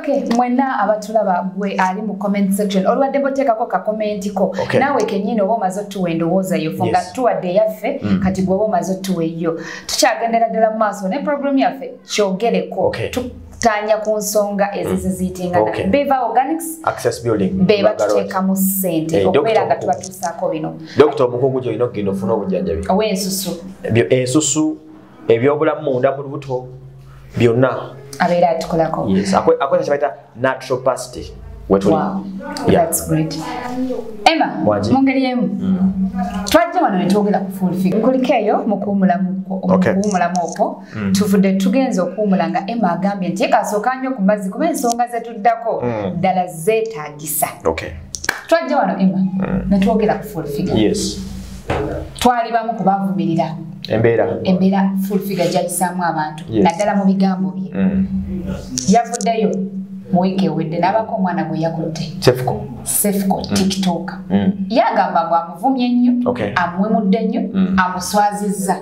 okay mwenna abatulaba gwe ali mu comment section olwadde boteekako kakomenti ko Okay. naawe kenyini oba omaze otuwa endowooza yo fo nga Yes. tuwadde eyaffe Mm. kati gwe oba omaze otuwa eyo tukyagendera ddala mu maaso ne program yaffe kyogereko Okay. tutanya ku nsonga ezo ziziyitingana Okay. beva organics access building be Bagalot. batuteekamu ssente Eh, okubeera nga tubatuusaako bino dokita omukugu gyolina okugenda ofuna obujjanjabi ow'ensusu Ebyo- ensusu ebyobulamu munda mu lubuto byonna abeera atukolako. Akweza kyebayita naturopasty wetuli Wow, Yeah. that's great. Emma, mu ngeri emu. Twajja wano ne twogera ku full figure. Kuliko eyo mu kuwumulamu okwo- Mm. tuvudde tugenza okuwumula nga Emma agambye nti kasooka nnyo ku mazzi kuba ensonga ze tuddako Mm. ddala zeetaagisa okay. Twajja wano Emma ne twogera ku yes. Twali bamu ku baavumirira embeera. Embeera full figure gyayisaamu abantu. Naddala mu bigambo bye. Mm. yavuddeyo mu wiiki ewedde n'abako omwana gwe yakutte. Sefuko sefuko tiktok. Mm. yagamba ngu amuvumye nnyo amuwemudde nnyo Mm. amuswazizza.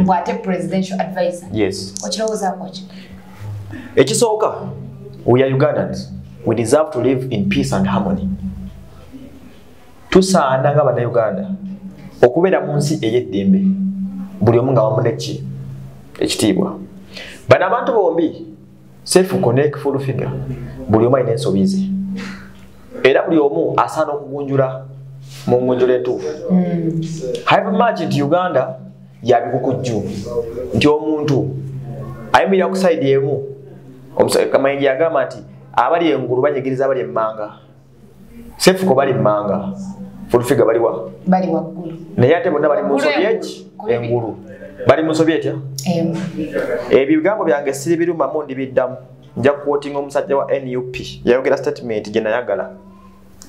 Mbw ate presidential advisor. Yes. Okirowoozaako ki? Ekisooka we are ugandans. We deserve to live in peace and harmony. Tusaana nga bannayuganda okubeera mu nsi ey'eddembe buli omu nga wamuneki ekitiibwa. Bano abantu bombi sefuko ne kifulu figa buli omu alina ensobi ze. Era buli omu asaana okugunjula mu ngunjula entuufu. Have much nti uganda yabikukujju nti omuntu ayimirira ku saidi emu kamayingi yagamba nti abali engulu banyigiriza abali emmanga. Sefuko bali emmanga fulufiga baliwa bali waggulu. Naye ate bonna bali mu nsobi eki engulu. Bali mu nsobi etya emu ebyo bigambo byange siri birumamu ndibiddamu nja kukwotinga omusajja wa nup yayogera statement gye nayagala.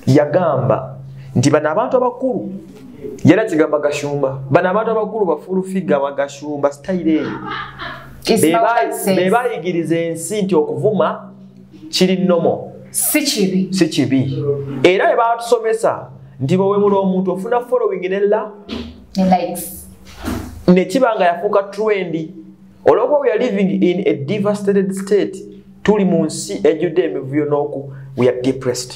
Yagamba nti bano abantu abakulu yera kigamba gashumba bano abantu abakulu bafulufiga bagashumba sitayire eyo. It's Be not ba- that sense. be bayigiriza ensi nti okuvuma kiri nnomo. Si kibi. Si kibi. Era bwe batusomesa nti bwewemula omuntu ofuna following ne likes nekiba nga yafuuka trendi. Olwokuba we are living in a devastated state tuli mu nsi ejjudde emivuyo n'oku. We are depressed.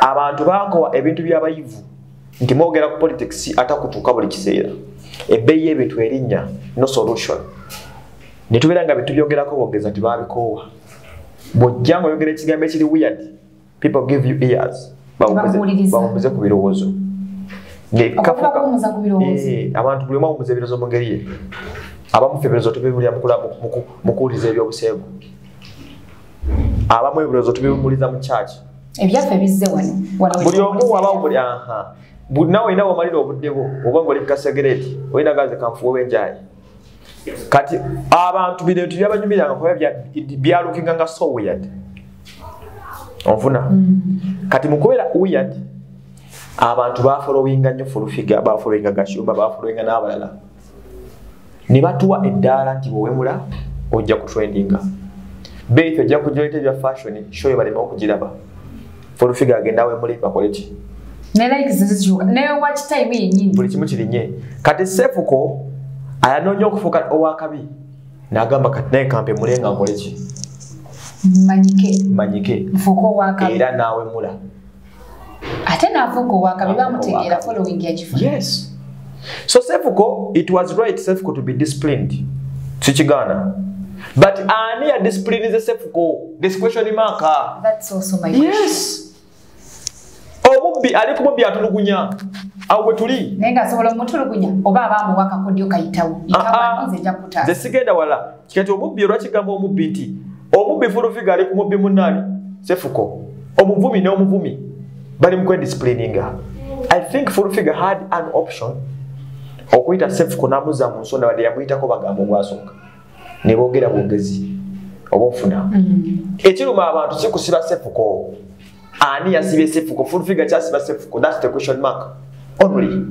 Abantu bakowa ebintu by'abayivu nti mwogera ku politics atakutuuka buli kiseera. Ebbeeyi y'ebintu erinnya no solution. Ne tubeera nga bitubyogerako bogeza nti baabikoowa. Bw'ojja nga oyogera ekigambo ekiri weird people give you ears. Bawummuze ku birowoozo Ne kafuuka- okubakuwumuza ku birowoozo Eh, abantu buli omu awummuza ebirowoozo mu ngeri ye. Abamu fe ebirowoozo tubibulira mu kuwuliza ebyobuseegu abamu ebirowoozo tubiwumuliza mu kyaki ebyaffe bizze wano buli omu waba buli aha. Nawe olina wamalira obudde bwo oba ngaoli mukasegereti olina gaze kanfuwa enjayi kati abantu bintu byabanyumiranga kuba bya- byalukinga nga so weird. Onfuna? Kati mukubeera weird abantu bafolowinga nnyo fulufiga bafolowinga gashumba bafolowinga n'abalala. Ne batuwa eddaala nti bwewemula ojja kutrendinga beith ojja kugireeta ebya fashion shoyo baleme okugiraba. Fulufiga agenda awemule bakole ki? Buli kimu kirinye kati sefuko ayanoonya okufuuka owakabi n'agamba kati naye kampe mule nga nkole ki? Manyike manyike era naawemula ate naafuuka owakabi bamutegeera following yagifuna yes. So sefuko it was right sefuko to be disciplined. Sikigaana but ani yadisciplinize sefuko this question mark that's also my question. Yes. Omubbi ali ku mubbi atulugunya. Awo bwe tuli. Naye ngaasobola omutulugunya oba abaamuwa akakodyo kayitawo Ah, ah. ikawanze ejja nze kutaasa sigenda wala. Kikati omubbi olwakigamba omubbi nti omubbi fulufiga ali ku mubbi munaani sefuko. Omuvumi n'omuvumi bali mu kwedisciplininga i think fulufiga had an option okuyita sefuko n'amuzza mu nsonda wadde yamuyitako bagambo gwasooka ne boogera bwogezi oba ofuna ekiruma abantu si kusiba sefuko ani yasibye sefuko fulufiga kyasiba sefuko thats the question mark. Only.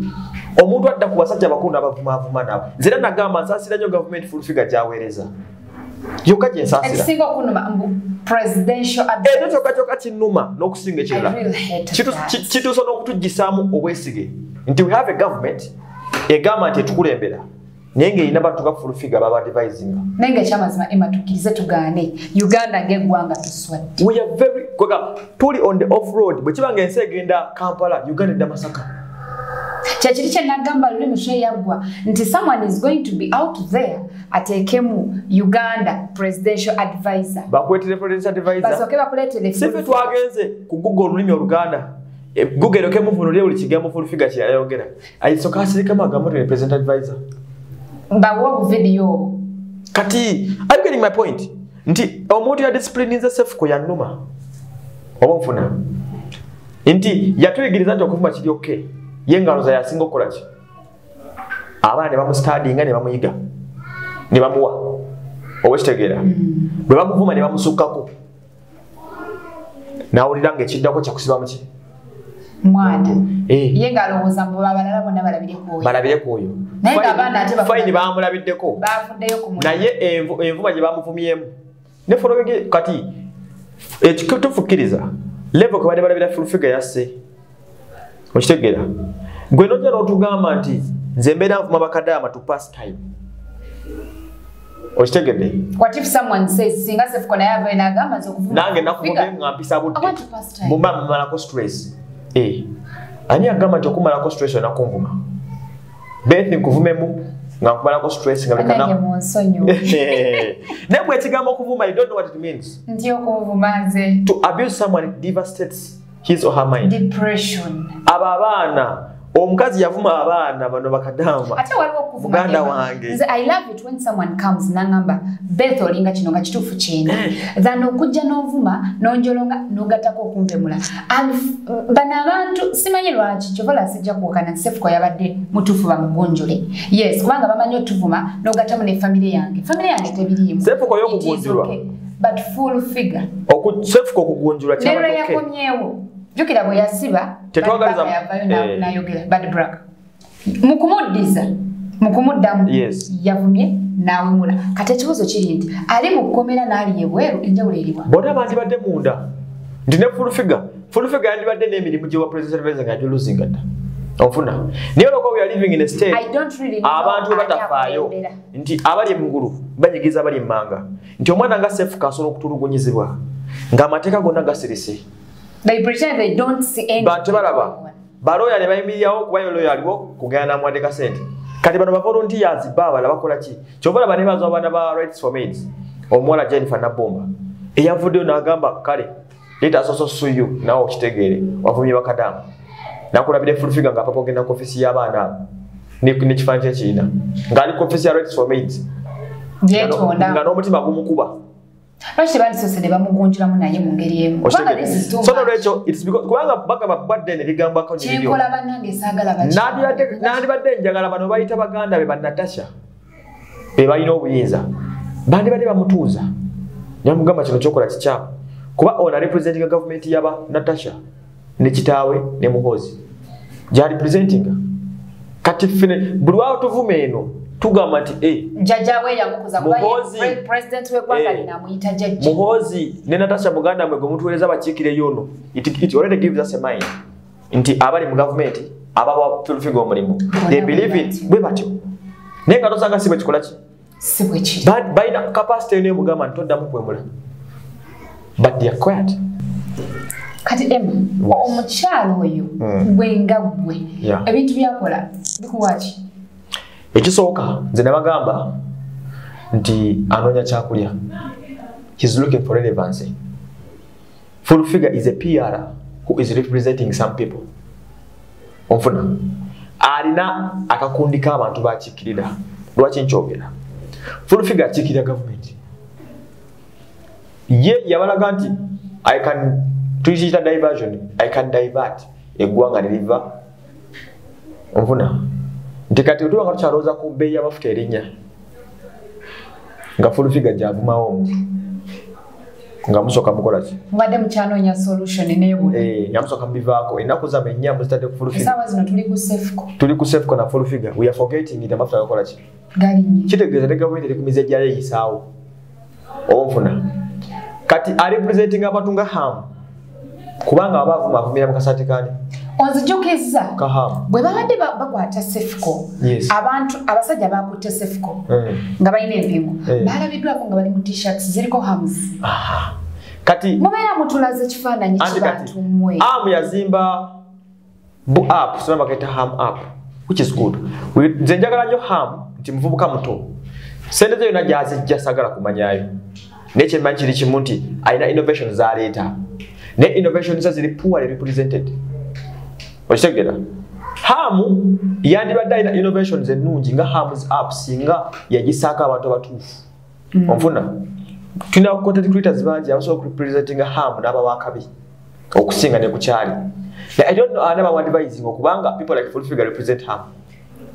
Omuntu adda ku basajja bakulu n'abavumaavuma nabo. Nzera nagamba nsaasira nnyo gavumenti fulufiga gyaweereza yokka gye ekyo kyokka kyokka kinnuma n'okusinga ekirala. kituusa n'okutuggisaamu obwesige. Nti we have a government egamba nti etukulembera naye ng'erina batuka fulufiga baba devisinga naye nga ekyamazima ema tukkirize tugaane. Uganda ng'eggwanga tuswadde. We are very tuli on the off road. Bwe kiba nga ensi egenda kampala uganda edda masaka kyekiri kye nagamba lulimi tweyaggwa nti someone is going to be out there ateekemu uganda presidential advisor. Bakwetire presidential advisor. Basooke bakuleetere sife twagenze ku google olulimi oluganda. E, google eroke muvunulire buli kigambo fulufiga kyeyayogera ayisoka asirikemu agambo tine president advisor. Mbawe obuvidiyo obwo kati are you getting my point? Nti omuntu yadisciplininze sefuko yanuma oba nfuna nti yatuyigiriza nti okuvuma kiri oke ye ngalo za yasinga okukolaki abaana ne bamustadinga ne bamuyiga ne bamuwa. Oba kitegeera? Bwe bamuvuma ne bamusukkako. Nawulira nga ekiddako kyakusiba muki mwana Eh. ye ng'alowooza mbu abalala bonna balabire kuoyo balabire ku oyo. Fayini bamulabiddeko naye envu- envuma gye bamuvumyemu ne folowingi kati ekitufukkiriza levo kwe bali balabira fulufiga yasse okitegeera gwe nojja n'otugamba nti nze mbeera nvuma bakadaama to pass time okitegedde okuvuma nange nakuvumye nga mpisa budde mumba mumalako stress. Eh, ani agamba nti okumalako stress olina kunvuma bethi nkuvumemu nga nkumalako stress nga naye bwe ekigambo okuvuma you don't know what it means. Nti okunvuma nze. To abuse someone it devastates his or her mind depression. Abo abaana omukazi yavuma abaana bano bakadaama ate waliwo Emma. wange. nze i love it when someone comes nangamba beth olinga kino nga kituufu kyena than okujja n'ovuma n'onjolonga n'ogattako okumpemula And f- bano abantu simanyi lwaki kyovala sijja kuwakana nti sefuko yabadde mutuufu bamugunjule yes kubanga bamanyi otuvuma n'ogattamu ne famire yange. Famire yange tebiriimu. Sefuko It is y'okugunjulwa. okay. but full figure. Oku- sefuka okugunjula ne jjukira bwe yasiba Eh. n'ayogera bad brag mu kumuddiza mu kumuddamu yavumye n'awemula. Kati ekibuzo kiri nti ali mu kkomera n'ali ebweru enjawulo eriwa bonna bandibadde munda nti ne fulufiga fulufiga yandibadde n'emirimu gyewa president advisor nga yagiloosinga dda. Onfuna naye olwokuba we are living in a state I don't really know abantu batafaayo. nti abali emungulu banyigiza abali emmanga nti omwana nga sefuka asobola okutulugunyizibwa ng'amateeka gonna gasirise they pretend they don't see any bantu tebalaba. balooya ne bayimirirawo kuba looya aliwo kugenda namwadde ka sente kati bano bavolunteers baabala bakola ki? Kyova laba ne baza abaana ba rights for maids omuwala jennifer nabomba eyavuddeyo n'agamba kale also sue you. Nawe okitegeere. Wavumye bakadamu nakulabira efulufiga nga papa ogenda ku ofisi y'abaana abo. Ne- n'ekifaananyi kyekiina ng'ali ku ofisi ya rights for maids. Nga yetonda n'omutima gumukuba lwaki tebandisose ne bamugunjulamu naye mu ngeri emu? Nolwekyo kubanga bagamba badde ne ligambako kyenkola bannange saagala Nandibadde- njagala bano bayita baganda be banatasha be balina obuyinza. Bandibadde bamutuuza. Nyamugamba kino kyokola kikyamu kuba ono arepresentinga gavumenti yaba natasha ne kitaawe ne muhozi gyalipresentinga kati fene buli wawo tuvuma eno tugamba nti eh, Muhoozi. Eh. muhozi ne natasha muganda mwe gwe mutuweereza bakiikireyo ono it, already gives us a mind nti abali mu gavumenti abawa fulufiga omulimu they believe it bwe batyo naye nga tosanga si bwe kikola ki balina kapasite eyo nemugamba nti toddamu kwemula but they are quiet kati em omukyalo oyo Mm. gwe nga gwe Yeah. ebintu byakola bikuwaki ekisooka nze nabagamba nti anoonya kyakulya. Hes looking for relevancy full figure is a pr who is representing some people. Onfuna. Alina akakundi k'abantu bakiikirira lwaki nkyogera? Full figure akiikirira gavumenti ye yabalaga nti i can tuyikiyita diversion i can divert. Eggwanga ne liva. Onfuna nti kati otuba nga tukyalowooza ku bbeeyi y'amafuta erinnya nga fulufiga gyavumawo omuntu nga musooka mukola ki mubadde mukyanoonya solution nebula nga musooka mubivaako ennaku zamu ennya muzitadde ku fulufiga esaawa zino tuli ku sefuko tuli ku sefuko na fulufiga we are forgetting it amafuta gakola ki galinye kitegeeza ne gavumenti eri ku mize gyayo eyisaawo obunfuna kati arepresenting abantu nga hamu kubanga aba avuma avumira mu kasaati kani onzijukizza kahamu bwe babadde ba- bakwata Yes. abantu abasajja bakutte sefuko Mm. nga balina empimu Eh. balabiddwako nga bali mu t-shirts ziriko hams. Kati mubeera mutulaze ekifaananyi kibantu mmwe amu yazimba bu app soma bakaita ham app which is good. Nze njagala nnyo ham nti muvubuka muto. Sente ze yonna gyazijja sagala kumanyayo naye kyemmanyi kiri kimu nti alina innovation zaleeta naye innovation ze ziri poorly represented okitegera? Hamu yandibadde alina innovations ennungi nga hams app singa yagisaako abantu abatuufu. Onfuna? Tulina content creators bangi abasobola okurepresentinga ham n'abawakabi okusinga ne kukyali i don't know ani abawadvising okubanga people like fulfiga represent ham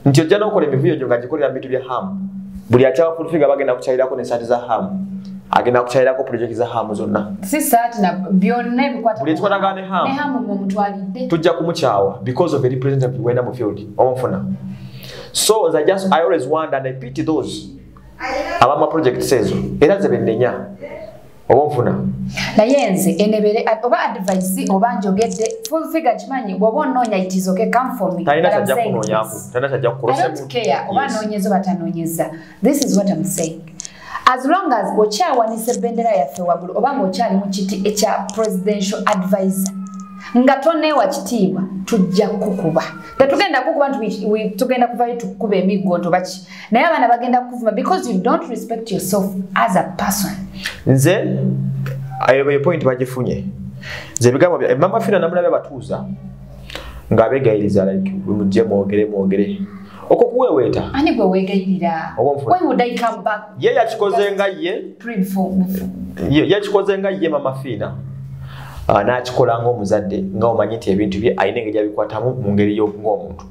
nti ojja n'okola emivuyo gyo nga gikolera mu bintu bya ham buli akyaba fulfiga bagenda kukyalirako n'esaati za ham agenda kukyalirako project za ham zonna. Si saati na byonna ebikwata Buli ekikwatagana ne hamu. ne hamu mwemutwalidde tujja kumukyawa because of a representative wena mu field. Omufuna so nze just i always wonder and i pity those abama project ezo. Era ze bennenya oba onfuna naye nze enebere oba advice oba njogedde full figure kimanyi bw'oba onoonya it is okay come for me. Talina saying kunoonyaku talina don't care. Oba anoonyeza oba tanoonyeza this is what I'm saying as long as okyawanisa ebendera yaffe waggulu oba ng'okyali mu kiti ekya presidential advisor. Nga toneewa kitiibwa tujja kukuba. Tetugenda kukuba tugenda kuvayo tukuba emiggo ntobaki naye abaana bagenda kukuvuma because you don't respect yourself as a person. Nze eyo point bagifunye nze ebigambo mama fina namulabe abatuuza ng'abeegayiriza like mujje mwogere mwogere okwo kuweeweeta ani gwe weegayirira? Ye yakikoze nga ye. Yakikoze nga ye mama fiina Ah, n'akikola ng'omuzadde nga omanyi nti ebintu bye alina engeri yabikwatamu mu ngeri ng'omuntu.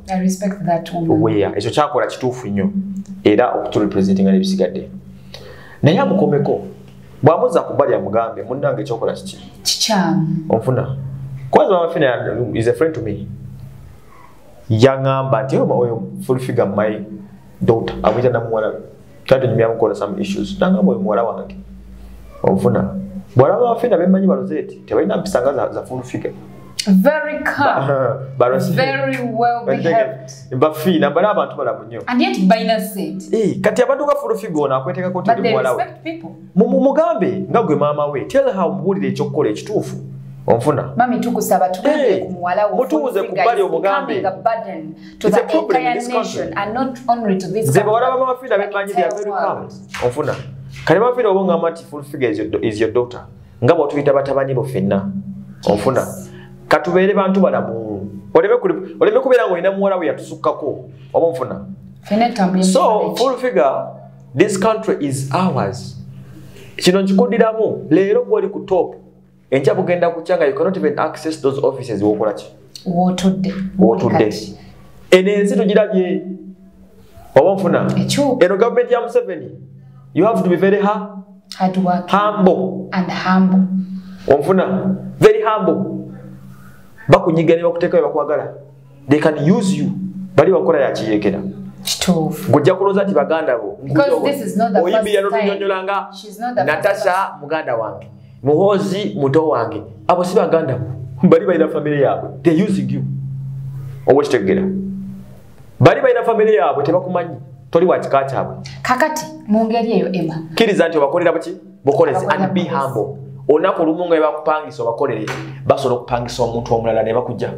Weya. Ekyo kyakola kituufu nnyo era okuturepresentinga n'ebisigadde naye amukomeko bw'amuza ku bali amugambe munnange ekyokola kiki? Kikyamu. Onfuna? Kwanza mama fina is a friend to me yaŋŋamba nti oyo figure my daughter amuyita namuwala kati nyumyamukola some issues. Naŋŋamba oyo muwala wange onfuna bwala mama fina bemmanyi balozeti tebalina mpisa nga za- figure. Very calm. Very well behaved. bafiina mbala abantu balamu nnyo and yet balina sente Eh, kati abantu ga full figure ono akwetekako but teri muwala we. mugambe nga gwe maama we. Tell her mubuulire ekyokukola ekituufu onfuna mami tukusaba tugambe Hey, ku muwala wo mutuuze ku bbali omugambe. nze country, bawala bamafiina but bemanyi the they are entire very world. calm onfuna kale mafiina oba ngamba nti full figure is your, is your daughter? Nga bwotuyita batabanyi bo ffenna. Onfuna katubeere bantu balamu oleme kubeera ngaolina muwala we yatusukkako. Oba onfuna so full figure this country is ours. Kino nkikuddiramu leero gwoli ku top enkya bugenda kukya nga you cannot even access those offices wokola ki? Wootudde wotudde. Kati. eno ensi tugirabye. Oba nfuna? Eno gavumenti ya museveni. You have to be very ha humble. And humble. Onfuna? Very humble. Bakunyiga ne bakuteeka bebakwagala they can use you. Bali bakola yakiyekera kituufu. Ng'ojja kulooza nti baganda bo Because this is not the oyimbira first time. notunyonyolanga natasha muganda wange muhoozi muto wange. Abo si baganda bali balina famire yaabwe. They using you. Oba kitegera. Bali balina famire yaabwe tebakumanyi. Toli wa kika kyabwe. Kakati mu ngeri eyo emma. Kkiriza nti obakolera buki? Bukolezi and be humble. Olunaku olumu nga bebakupangisa obakolere. Basobola okupangisa omuntu omulala ne bakujja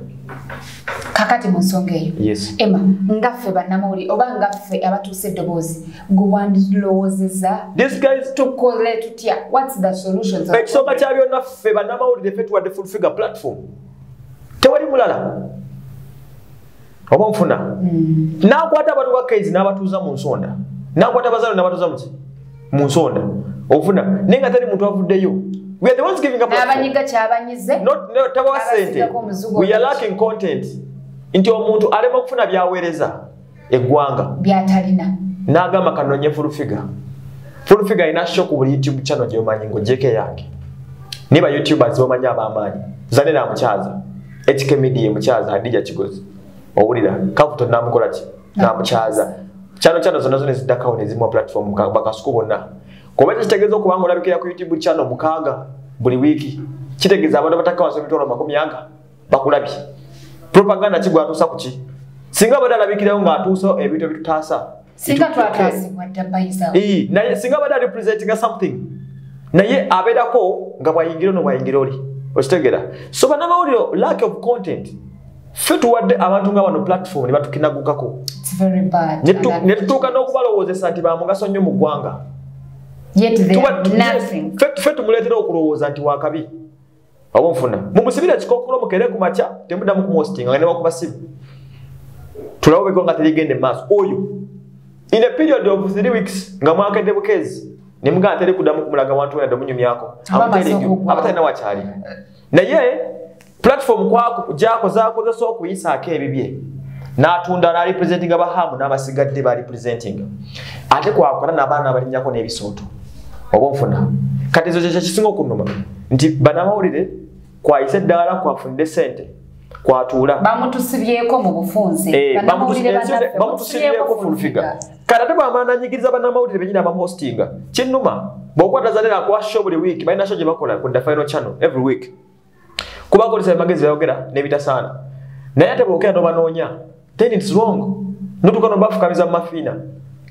kakati mu nsonga eyo. Emma ngaffe bannamawulire oba ngaffe abatuusa eddoboozi gwe wandilowoozeza this guys tukole tutya? Whats the solutions ekisonga kya byonna ffe bannamawulire ffe tuwadde full figure platform. Tewali mulala. Oba nfuna? Nakwata abantu ba kaizi n'abatuuza mu nsonda. Nakwata bazaalo n'abatuuza muki mu nsonda. Ofuna? Naye nga tali muntu avuddeyo. We are the ones giving kyabanyize Not- no, tabawa sente. we are lacking content nti omuntu alema okufuna byaweereza eggwanga byatalina. n'agamba kanonye fulufiga. Fulufiga alina sho ku buli youtube channel gyomanyi ng'ogyeko yange niba youtubers bomanyi ab'amaanyi. Zanera amukyaza hk media mukyaza adija kigozi. Owulira kavuto namukola ki? Namukyaza channel channel zonna zonna eziddakawo nezimuwa platform ka- bakasuku bonna. Kuba ekyo kitegeeza okuba nga olabikira ku youtube channel mukaaga buli wiiki kitegeeza abantu abatakawansa emitwalo makumi aga bakulabye propaganda kigwatuusa kuki singa badde alabikirayo ng'atuusa ebintu ebitutaasa singa twataasibwa bayisawo Ii, naye singa badde alipresentinga something naye abeerako nga bwayingira ono bwayingira oli okitegeera. So bannamawulire lack of content. Ffe tuwadde abantu nga bano platform ne batukinagukako. Ne tutuuka n'okubalowoozesa nti bamugaso nnyo mu ggwanga. Yet they Tuba- are tu- nothing. ffe- ffe tumuleetera okulowooza nti wakabi oba nfuna mumusibira ekikookolo mukere ku makya temuddamu kumwositinga nga ne bakuba simu. Tulawo bego nga terigenda emaaso oyo in a period of three weeks nga mwakedde bukezi ne mugamba teri kuddamu kumulaga wantu wenadde munyumyako Bamaze okugwa. abatalina wakyali. Naye platform kwaku- gy'akoze akozesa okuyisaako ebibye n'atunda n'alipresentinga bahamu n'abasigadde balipresentinga ate kwakola n'abaana abalinyako n'ebisooto. Oba nfuna kati ezo kyekyo kisinga okunuma nti banamawulire kwayise eddagala kwafunidde sente kwatuula. Bamutusibyeko mu bufunze. Eh, bamutusibyeko fulufiga kati ate bwamala nanyigiriza bannamawulire benyini abamuhostinga. Kinnuma bwokwata zanera akuwa show buli week balina show gye bakola ku the final channel every week. Kubakolesa emagezi bayogera n'ebitasaana. Naye ate bwokera nobanoonya then its wrong. Notuka nobafukamiza mu mafiina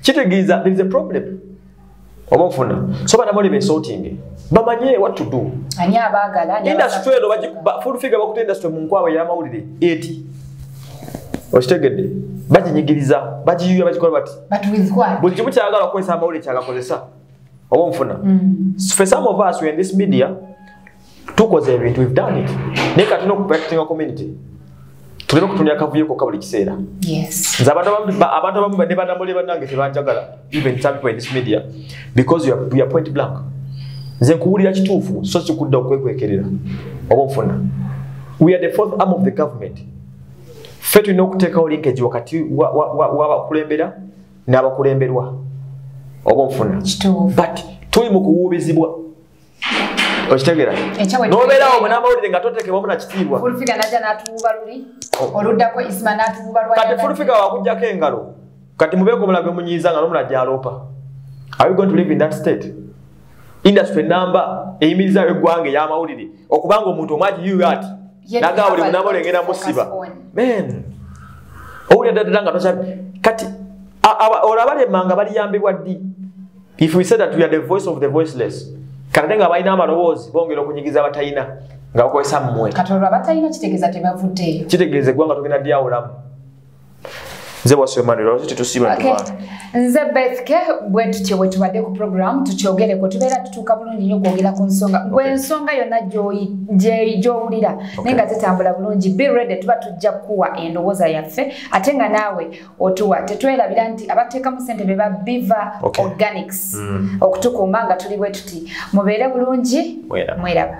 kitegeeza there is a problem oba nfuna so bannamawulire bensorting bamanye what to do? Ani abaagala ani industry eno abasaba- fulufiga bakuta industry mu nkwawa ey'amawulire eti. Okitegedde. Baginyigiriza bagiyuya bagikola bati but with what buli kimu kyagala okukozesa amawulire kyagakozesa. Oba nfuna Mm. for some of us we in this media tukoze ebintu we've done it. Naye katulina okupractinga community tulina okutunira akavuyo kokka buli kiseera. Nze abantu abamu- ne bannamawulire bannange tebanjagala even some people in this media because you are, point blank. Nze nkuwulira kituufu so kikudde okwekwekerera oba nfuna we are the fourth arm of the government. Ffe tulina okuteekawo linkage wakati wa- wa- wa- w'abakulembera n'abakulemberwa oba nfuna but tuli mu kuwuubizibwa okitegeera Ekyawe n'obeerawo mwe n'amawulire nga toteekebwamu nakitiibwa fulufiga najja n'atubuuba luli. Oh. oluddako isima n'atubuuba kati fulufiga wakugjako engalo. Kati mubeeko omulaga munyiiza nga n'omula gyaloopa are we going to live in that state? Industry namba eyimirizaayo eggwanga ey'amawulire okubanga omuntu omu agiyuyo ati Yet nagaa buli munamawulire ngenda musiba men owulira ddala nga tokyabi kati a- aba- olabalema nga baliyambibwa ddi? If we say that we are the voice of the voiceless kati nga balina amaloboozi bongera okunyigiza abatalina nga bakozesa mmwe. Kati olwo abatalina kitegeeza tebavuddeeyo kitegeeza eggwanga tugenda dyawulamu nze bwasemanuel olwaki tetusiba Okay. ntubana nze bethke bwe tutyo bwe tubadde ku programu tukyogereko tubeera tutuuka bulungi nnyo okwogera ku nsonga. Gwe ensonga yonna gy'owulira naye nga zitambula bulungi be ready tuba tujja kukuwa endowooza yaffe ate nga naawe otuwa tetwerabira nti abateekamu sente be ba biva organics Mm. okutukuuma nga tuli bwe tuti. Mubeere bulungi Mweraba.